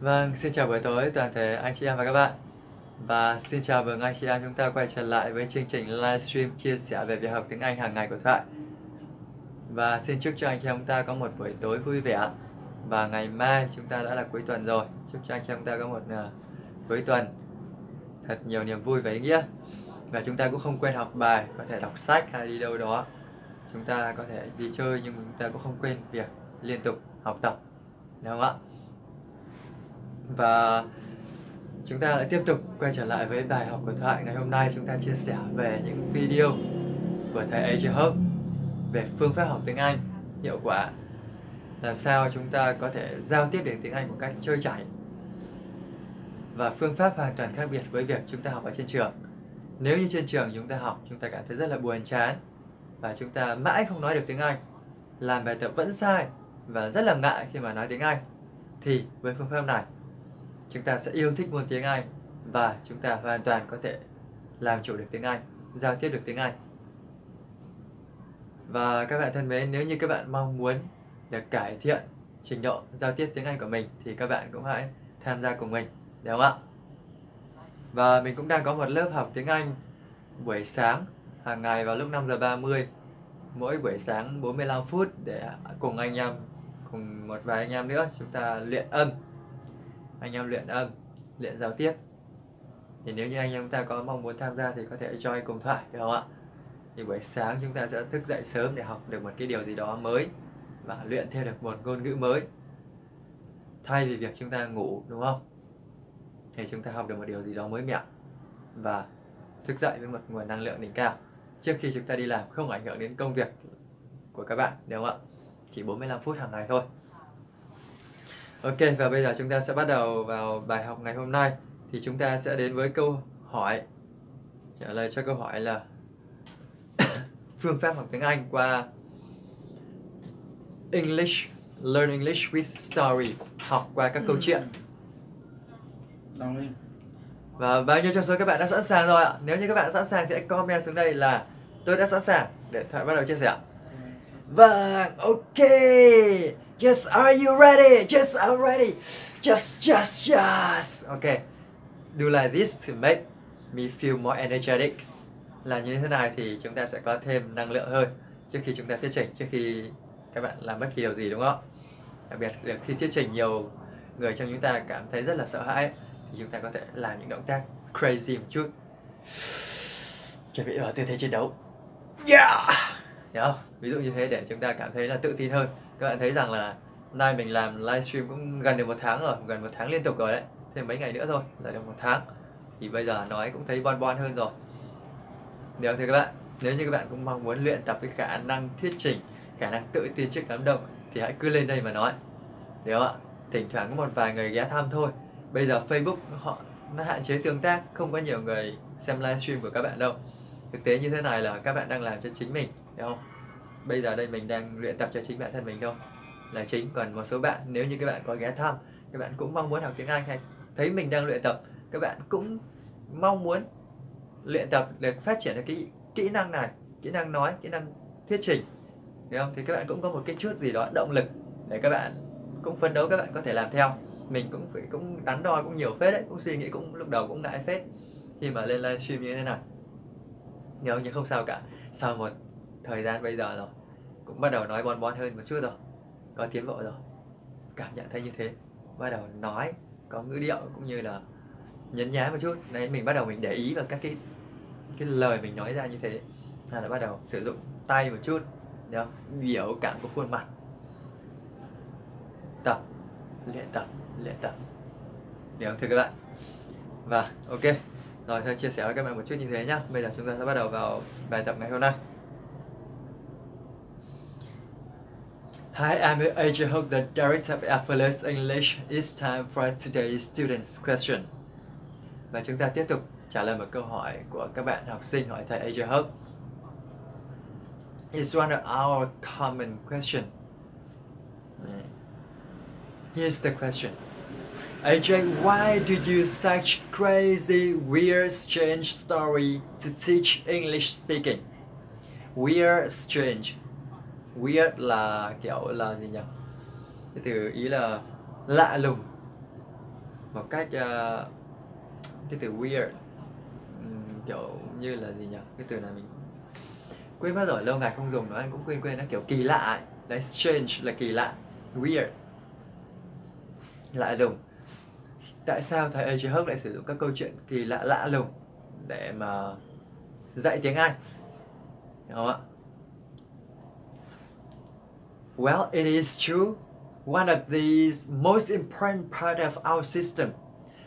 Vâng, xin chào buổi tối toàn thể anh chị em và các bạn. Và xin chào mừng anh chị em chúng ta quay trở lại với chương trình livestream chia sẻ về việc học tiếng Anh hàng ngày của Thoại. Và xin chúc cho anh chị em chúng ta có một buổi tối vui vẻ. Và ngày mai chúng ta đã là cuối tuần rồi. Chúc cho anh chị em chúng ta có một uh, cuối tuần thật nhiều niềm vui và ý nghĩa. Và chúng ta cũng không quên học bài, có thể đọc sách hay đi đâu đó. Chúng ta có thể đi chơi nhưng chúng ta cũng không quên việc liên tục học tập. Đúng không ạ? Và chúng ta lại tiếp tục quay trở lại với bài học của Thoại ngày hôm nay. Chúng ta chia sẻ về những video của thầy AJ Hope về phương pháp học tiếng Anh, hiệu quả, làm sao chúng ta có thể giao tiếp đến tiếng Anh một cách trôi chảy, và phương pháp hoàn toàn khác biệt với việc chúng ta học ở trên trường. Nếu như trên trường chúng ta học, chúng ta cảm thấy rất là buồn chán và chúng ta mãi không nói được tiếng Anh, làm bài tập vẫn sai và rất là ngại khi mà nói tiếng Anh, thì với phương pháp này chúng ta sẽ yêu thích môn tiếng Anh và chúng ta hoàn toàn có thể làm chủ được tiếng Anh, giao tiếp được tiếng Anh. Và các bạn thân mến, nếu như các bạn mong muốn được cải thiện trình độ giao tiếp tiếng Anh của mình thì các bạn cũng hãy tham gia cùng mình, được không ạ? Và mình cũng đang có một lớp học tiếng Anh buổi sáng hàng ngày vào lúc 5 giờ 30 mỗi buổi sáng 45 phút để cùng anh em cùng một vài anh em nữa chúng ta luyện âm anh em luyện âm, luyện giao tiếp. Thì nếu như anh em ta có mong muốn tham gia thì có thể join cùng thoại, được không ạ? Thì buổi sáng chúng ta sẽ thức dậy sớm để học được một cái điều gì đó mới và luyện thêm được một ngôn ngữ mới. Thay vì việc chúng ta ngủ, đúng không? Thì chúng ta học được một điều gì đó mới mẻ và thức dậy với một nguồn năng lượng đỉnh cao. Trước khi chúng ta đi làm không ảnh hưởng đến công việc của các bạn đúng không ạ? Chỉ 45 phút hàng ngày thôi. Ok và bây giờ chúng ta sẽ bắt đầu vào bài học ngày hôm nay. Thì chúng ta sẽ đến với câu hỏi. Trả lời cho câu hỏi là phương pháp học tiếng Anh qua English Learn English with Story. Học qua các câu Ừ. chuyện. Và bao nhiêu trong số các bạn đã sẵn sàng rồi ạ? Nếu như các bạn đã sẵn sàng thì hãy comment xuống đây là tôi đã sẵn sàng để thoại bắt đầu chia sẻ Vâng, ok. Yes, are you ready? Yes, I'm ready. Just, just, just. Ok. Do like this to make me feel more energetic. Làm như thế này thì chúng ta sẽ có thêm năng lượng hơn trước khi chúng ta thuyết trình, trước khi các bạn làm bất kỳ điều gì đúng không? Đặc biệt là khi thuyết trình nhiều người trong chúng ta cảm thấy rất là sợ hãi thì chúng ta có thể làm những động tác crazy một chút. Chuẩn bị vào tư thế chiến đấu. Yeah! Hiểu không? Ví dụ như thế để chúng ta cảm thấy là tự tin hơn. Các bạn thấy rằng là nay mình làm livestream cũng gần được một tháng rồi, gần một tháng liên tục rồi đấy. Thêm mấy ngày nữa thôi là được một tháng. Thì bây giờ nói cũng thấy bon bon hơn rồi. nếu thì các bạn, nếu như các bạn cũng mong muốn luyện tập cái khả năng thuyết trình, khả năng tự tin trước đám đông thì hãy cứ lên đây mà nói. Được không ạ? Thỉnh thoảng có một vài người ghé thăm thôi. Bây giờ Facebook họ nó hạn chế tương tác, không có nhiều người xem livestream của các bạn đâu. Thực tế như thế này là các bạn đang làm cho chính mình đúng không? Bây giờ đây mình đang luyện tập cho chính bản thân mình thôi. Là chính Còn một số bạn nếu như các bạn có ghé thăm Các bạn cũng mong muốn học tiếng Anh hay Thấy mình đang luyện tập Các bạn cũng mong muốn luyện tập để phát triển được cái kỹ năng này Kỹ năng nói, kỹ năng thuyết trình. Hiểu không? Thì các bạn cũng có một cái chút gì đó động lực Để các bạn cũng phấn đấu các bạn có thể làm theo. Mình cũng phải cũng đắn đo cũng nhiều phết đấy Cũng suy nghĩ cũng lúc đầu cũng ngại phết. Khi mà lên livestream như thế này nhưng nhưng không sao cả. Sau một thời gian bây giờ rồi, cũng bắt đầu nói bon bon hơn một chút rồi, có tiến bộ rồi. Cảm nhận thấy như thế, bắt đầu nói, có ngữ điệu cũng như là nhấn nhá một chút. Đấy, mình bắt đầu mình để ý vào các cái cái lời mình nói ra như thế là bắt đầu sử dụng tay một chút được biểu cảm của khuôn mặt. Tập, luyện tập luyện tập. Được thưa các bạn? Và ok. Rồi, thôi, chia sẻ với các bạn một chút như thế nhá. Bây giờ chúng ta sẽ bắt đầu vào bài tập ngày hôm nay. Hi, I'm AJ Hook, the director of Effortless English. It's time for today's student's question. Và chúng ta tiếp tục trả lời một câu hỏi của các bạn học sinh hỏi thầy AJ Hook. It's one of our common question. Here's the question. AJ, why do you such crazy, weird, strange story to teach English speaking? Weird, strange. Weird là kiểu là gì nhỉ? Cái từ ý là lạ lùng. một cách uh, cái từ weird um, kiểu như là gì nhỉ cái từ này mình quên mất rồi lâu ngày không dùng nó anh cũng quên quên nó kiểu kỳ lạ ấy. đấy strange là kỳ lạ weird lạ lùng tại sao thầy A.J. Hook lại sử dụng các câu chuyện kỳ lạ lạ lùng để mà dạy tiếng Anh đúng không ạ Well, it is true. One of the most important part of our system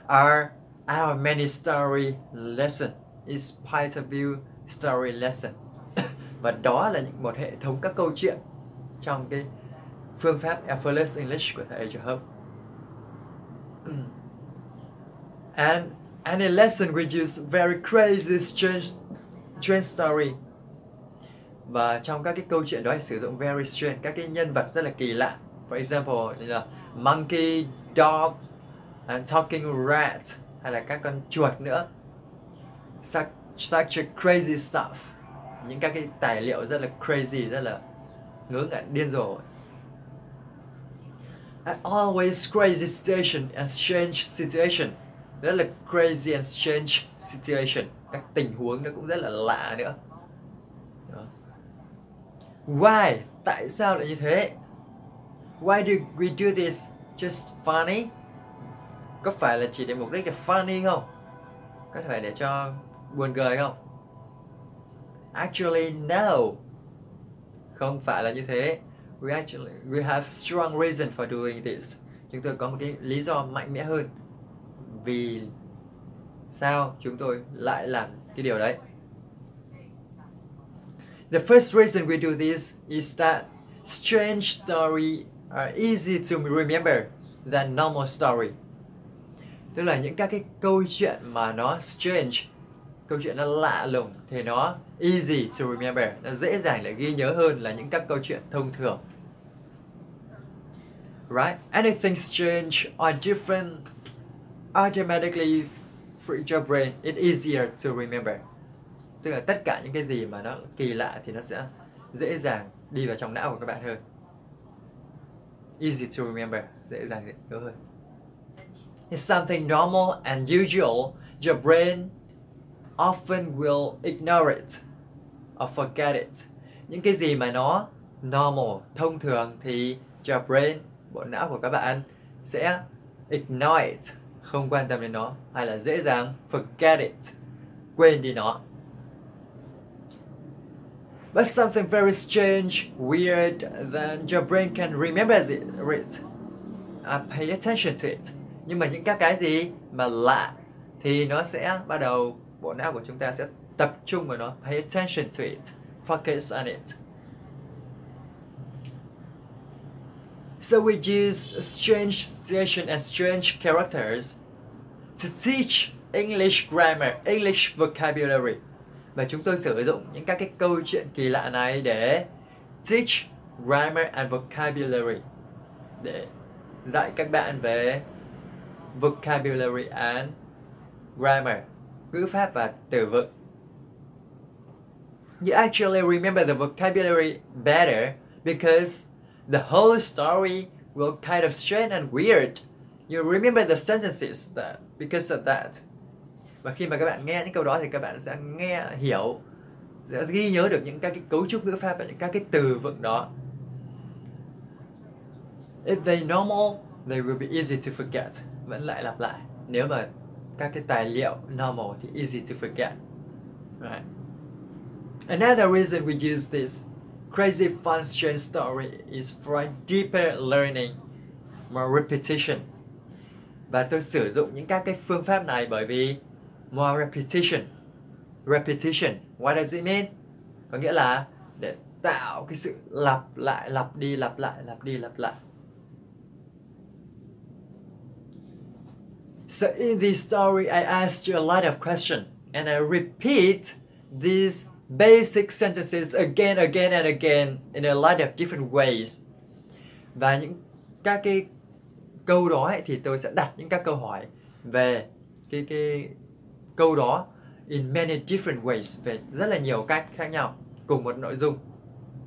are our many story lesson. Is point of view story lesson. Và đó là những một hệ thống các câu chuyện trong cái phương pháp Effortless English của thầy. Hope. And any lesson we use very crazy strange, strange story và trong các cái câu chuyện đó sử dụng very strange các cái nhân vật rất là kỳ lạ. For example như là monkey dog and talking rat hay là các con chuột nữa. Such, such a crazy stuff. Những các cái tài liệu rất là crazy rất là ngớ ngẩn điên rồ. And always crazy situation and strange situation. Rất là crazy and strange situation. Các tình huống nó cũng rất là lạ nữa. Why? Tại sao lại như thế? Why do we do this? Just funny? Có phải là chỉ để mục đích là funny không? Có phải để cho buồn cười không? Actually, no. Không phải là như thế. We actually we have strong reason for doing this. Chúng tôi có một cái lý do mạnh mẽ hơn. Vì sao chúng tôi lại làm cái điều đấy? The first reason we do this is that strange story are easy to remember than normal story. Tức là những các cái câu chuyện mà nó strange, câu chuyện nó lạ lùng thì nó easy to remember, nó dễ dàng để ghi nhớ hơn là những các câu chuyện thông thường. Right? Anything strange or different automatically for your brain, it's easier to remember tức là tất cả những cái gì mà nó kỳ lạ thì nó sẽ dễ dàng đi vào trong não của các bạn hơn. Easy to remember, dễ dàng nhớ hơn. It's something normal and usual. Your brain often will ignore it or forget it. Những cái gì mà nó normal, thông thường thì your brain, bộ não của các bạn sẽ ignore it, không quan tâm đến nó hay là dễ dàng forget it, quên đi nó but something very strange, weird, then your brain can remember it, uh, pay attention to it. Nhưng mà những các cái gì mà lạ thì nó sẽ bắt đầu bộ não của chúng ta sẽ tập trung vào nó, pay attention to it, focus on it. So we use strange situation and strange characters to teach English grammar, English vocabulary và chúng tôi sử dụng những các cái câu chuyện kỳ lạ này để teach grammar and vocabulary, để dạy các bạn về vocabulary and grammar, ngữ pháp và từ vựng. You actually remember the vocabulary better because the whole story will kind of strange and weird. You remember the sentences that, because of that và khi mà các bạn nghe những câu đó thì các bạn sẽ nghe, hiểu, sẽ ghi nhớ được những các cái cấu trúc ngữ pháp và những các cái từ vựng đó. If they normal, they will be easy to forget. Vẫn lại lặp lại. Nếu mà các cái tài liệu normal thì easy to forget. Right. Another reason we use this crazy fun, strange story is for deeper learning, more repetition. Và tôi sử dụng những các cái phương pháp này bởi vì more repetition. Repetition. What does it mean? Có nghĩa là để tạo cái sự lặp lại lặp đi lặp lại lặp đi lặp lại. So in this story I asked you a lot of questions and I repeat these basic sentences again again and again in a lot of different ways. Và những các cái câu đó ấy, thì tôi sẽ đặt những các câu hỏi về cái cái câu đó in many different ways về rất là nhiều cách khác nhau cùng một nội dung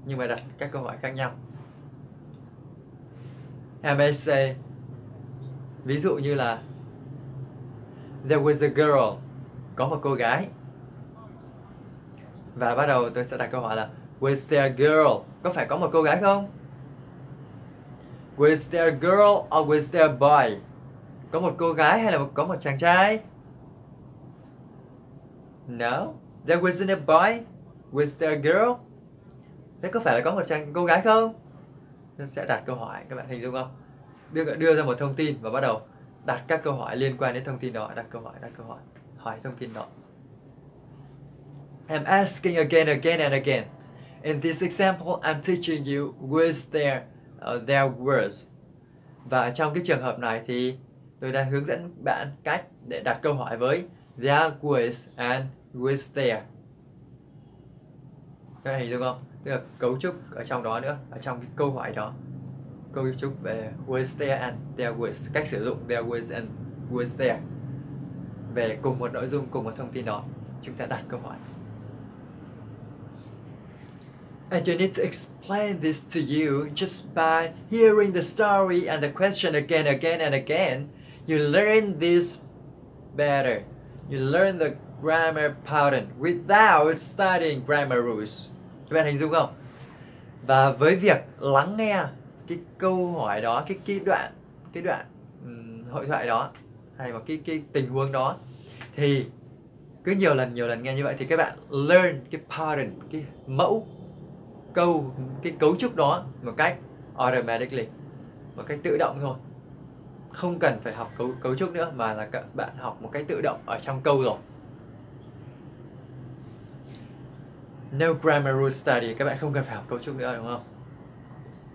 nhưng mà đặt các câu hỏi khác nhau. I ví dụ như là, There was a girl. Có một cô gái. Và bắt đầu tôi sẽ đặt câu hỏi là, Was there a girl? Có phải có một cô gái không? Was there a girl or was there a boy? Có một cô gái hay là có một chàng trai? No, there wasn't a boy. Was there a girl? Thế có phải là có một chàng cô gái không? Nên sẽ đặt câu hỏi, các bạn hình dung không? Đưa đưa ra một thông tin và bắt đầu đặt các câu hỏi liên quan đến thông tin đó, đặt câu hỏi, đặt câu hỏi, hỏi thông tin đó. I'm asking again, again and again. In this example, I'm teaching you was there, uh, there was. Và trong cái trường hợp này thì tôi đang hướng dẫn bạn cách để đặt câu hỏi với there was and was there. Các bạn hình dung không? Tức là cấu trúc ở trong đó nữa, ở trong cái câu hỏi đó. Cấu trúc về was there and there was, cách sử dụng there was and was there. Về cùng một nội dung, cùng một thông tin đó, chúng ta đặt câu hỏi. And you need to explain this to you just by hearing the story and the question again, again, and again. You learn this better. You learn the grammar pattern without studying grammar rules. Các bạn hình dung không? Và với việc lắng nghe cái câu hỏi đó, cái cái đoạn, cái đoạn um, hội thoại đó hay một cái cái tình huống đó thì cứ nhiều lần nhiều lần nghe như vậy thì các bạn learn cái pattern, cái mẫu câu cái cấu trúc đó một cách automatically một cách tự động thôi không cần phải học cấu cấu trúc nữa, mà là các bạn học một cách tự động ở trong câu rồi. No grammar rule study, các bạn không cần phải học cấu trúc nữa, đúng không?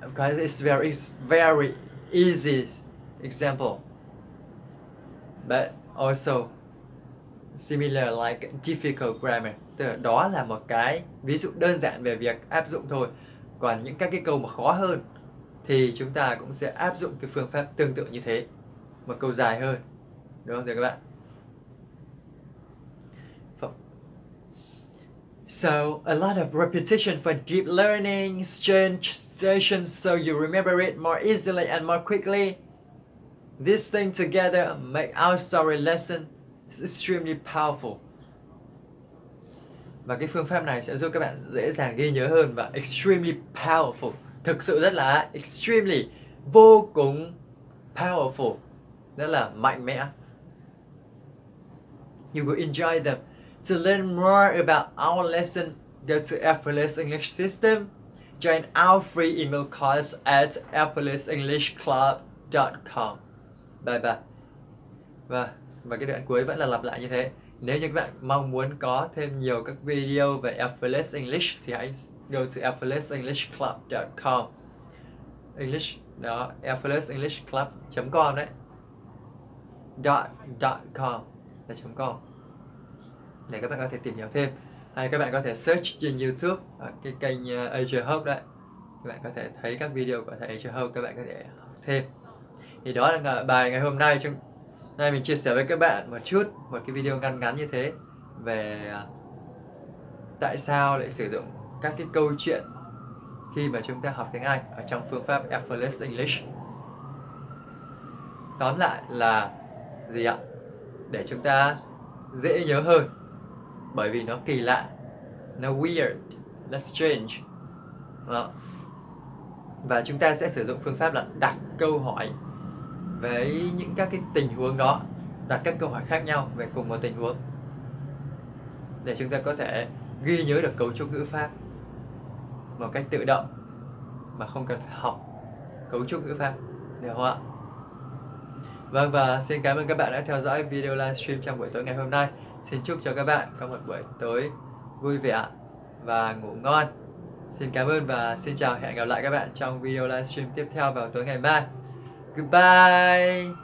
Because it's very it's very easy example. But also similar like difficult grammar. Tức là đó là một cái ví dụ đơn giản về việc áp dụng thôi. Còn những các cái câu mà khó hơn thì chúng ta cũng sẽ áp dụng cái phương pháp tương tự như thế một câu dài hơn đúng không thưa các bạn So, a lot of repetition for deep learning, change stations so you remember it more easily and more quickly. This thing together make our story lesson extremely powerful. Và cái phương pháp này sẽ giúp các bạn dễ dàng ghi nhớ hơn và extremely powerful. Thực sự rất là extremely vô cùng powerful. Rất là mạnh mẽ. You will enjoy them. To learn more about our lesson, go to Effortless English System. Join our free email course at effortlessenglishclub.com. Bye bye. Và và cái đoạn cuối vẫn là lặp lại như thế. Nếu như các bạn mong muốn có thêm nhiều các video về Effortless English thì hãy go to effortlessenglishclub.com. English đó effortlessenglishclub.com đấy. dot dot com là .com để các bạn có thể tìm hiểu thêm hay các bạn có thể search trên YouTube ở cái kênh uh, Asia Hope đấy các bạn có thể thấy các video của thầy Asia Hope các bạn có thể học thêm thì đó là bài ngày hôm nay chúng nay mình chia sẻ với các bạn một chút, một cái video ngắn ngắn như thế về à, tại sao lại sử dụng các cái câu chuyện khi mà chúng ta học tiếng Anh ở trong phương pháp Effortless English. Tóm lại là gì ạ? Để chúng ta dễ nhớ hơn, bởi vì nó kỳ lạ, nó weird, nó strange đó. và chúng ta sẽ sử dụng phương pháp là đặt câu hỏi với những các cái tình huống đó, đặt các câu hỏi khác nhau về cùng một tình huống để chúng ta có thể ghi nhớ được cấu trúc ngữ pháp một cách tự động mà không cần phải học cấu trúc ngữ pháp, được không ạ Vâng và xin cảm ơn các bạn đã theo dõi video livestream trong buổi tối ngày hôm nay. Xin chúc cho các bạn có một buổi tối vui vẻ và ngủ ngon. Xin cảm ơn và xin chào, hẹn gặp lại các bạn trong video livestream tiếp theo vào tối ngày mai. Goodbye.